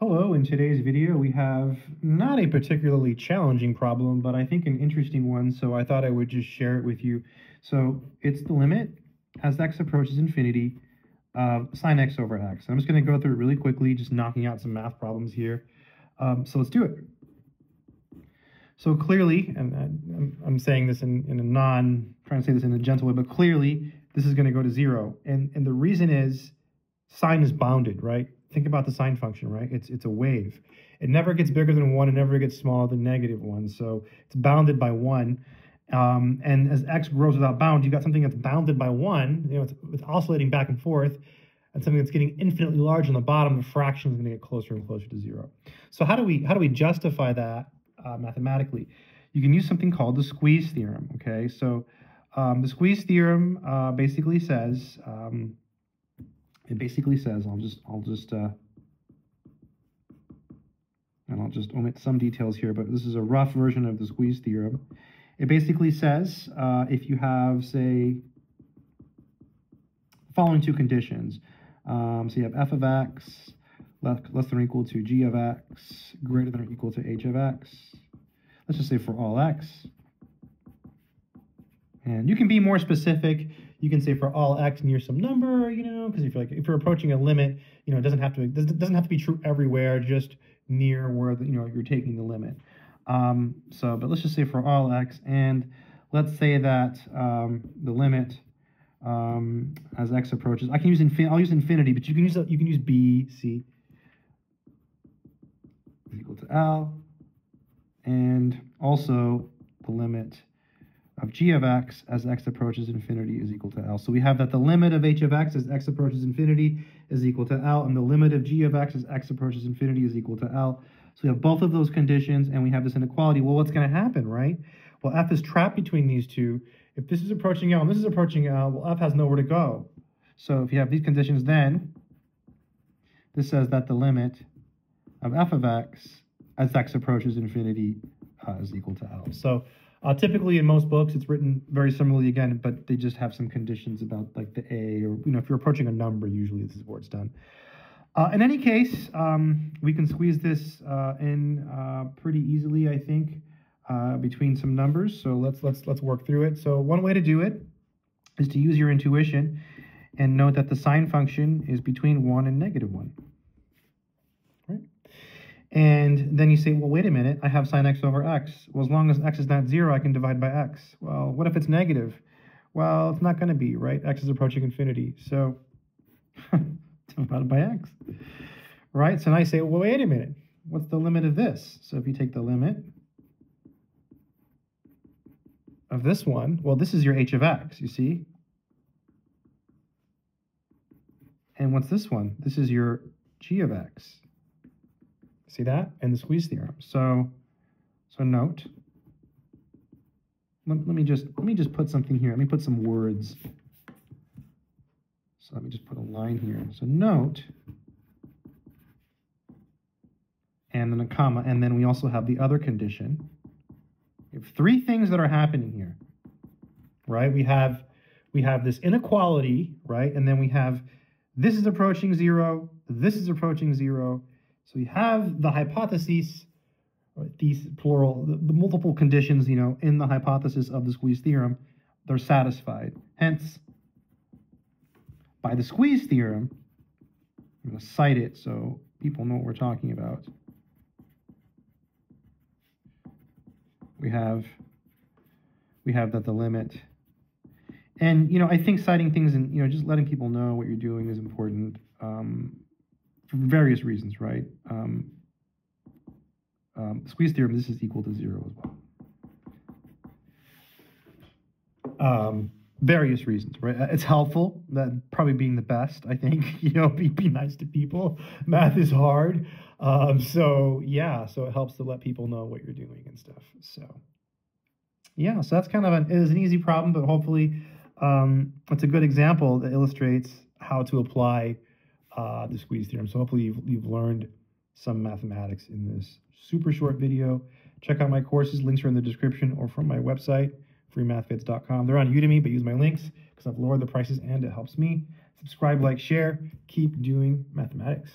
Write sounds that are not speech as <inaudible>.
Hello, in today's video we have not a particularly challenging problem, but I think an interesting one, so I thought I would just share it with you. So it's the limit as x approaches infinity of sine x over x. I'm just going to go through it really quickly, just knocking out some math problems here. Um, so let's do it. So clearly, and I'm, I'm saying this in, in a non, trying to say this in a gentle way, but clearly this is going to go to zero. And, and the reason is sine is bounded, right? Think about the sine function, right? It's, it's a wave. It never gets bigger than one. It never gets smaller than negative one. So it's bounded by one. Um, and as x grows without bound, you've got something that's bounded by one, you know, it's, it's oscillating back and forth, and something that's getting infinitely large on the bottom, the fraction is going to get closer and closer to zero. So how do we how do we justify that uh, mathematically? You can use something called the squeeze theorem. Okay, so um, the squeeze theorem uh, basically says um, it basically says, I'll just, I'll just, uh, and I'll just omit some details here, but this is a rough version of the squeeze theorem. It basically says uh, if you have, say, following two conditions. Um, so you have f of x less, less than or equal to g of x greater than or equal to h of x. Let's just say for all x. And you can be more specific you can say for all x near some number, you know, because if you're like if you're approaching a limit, you know, it doesn't have to it doesn't have to be true everywhere, just near where the, you know you're taking the limit. Um, so, but let's just say for all x, and let's say that um, the limit um, as x approaches, I can use infin I'll use infinity, but you can use you can use b c equal to l, and also the limit of g of x as x approaches infinity is equal to L. So we have that the limit of h of x as x approaches infinity is equal to L, and the limit of g of x as x approaches infinity is equal to L. So we have both of those conditions, and we have this inequality. Well, what's going to happen, right? Well, f is trapped between these two. If this is approaching L and this is approaching L, well, f has nowhere to go. So if you have these conditions, then this says that the limit of f of x as x approaches infinity uh, is equal to L. So uh, typically, in most books, it's written very similarly again, but they just have some conditions about like the A or you know if you're approaching a number, usually this is where it's done. Uh, in any case, um, we can squeeze this uh, in uh, pretty easily, I think, uh, between some numbers. So let's let's let's work through it. So one way to do it is to use your intuition and note that the sine function is between one and negative one. And then you say, well, wait a minute, I have sine x over x. Well, as long as x is not zero, I can divide by x. Well, what if it's negative? Well, it's not going to be, right? x is approaching infinity. So <laughs> divided by x. Right? So now I say, well, wait a minute. What's the limit of this? So if you take the limit of this one, well, this is your h of x, you see? And what's this one? This is your g of x. See that? And the squeeze theorem. So, so note. Let, let me just let me just put something here. Let me put some words. So let me just put a line here. So note, and then a comma, and then we also have the other condition. We have three things that are happening here, right? We have we have this inequality, right? And then we have this is approaching zero, this is approaching zero, so we have the hypotheses, or these plural, the, the, multiple conditions, you know, in the hypothesis of the squeeze theorem, they're satisfied. Hence, by the squeeze theorem, I'm going to cite it so people know what we're talking about. We have we have that the limit and you know i think citing things and you know just letting people know what you're doing is important um, for various reasons, right? Um, um, squeeze theorem, this is equal to zero as well. Um, various reasons, right? It's helpful, that probably being the best, I think, <laughs> you know, be, be nice to people. Math is hard. Um, so yeah, so it helps to let people know what you're doing and stuff. So yeah, so that's kind of an, it is an easy problem, but hopefully um, it's a good example that illustrates how to apply uh, the squeeze theorem. So hopefully you've, you've learned some mathematics in this super short video. Check out my courses. Links are in the description or from my website, freemathvids.com. They're on Udemy, but use my links because I've lowered the prices and it helps me. Subscribe, like, share. Keep doing mathematics.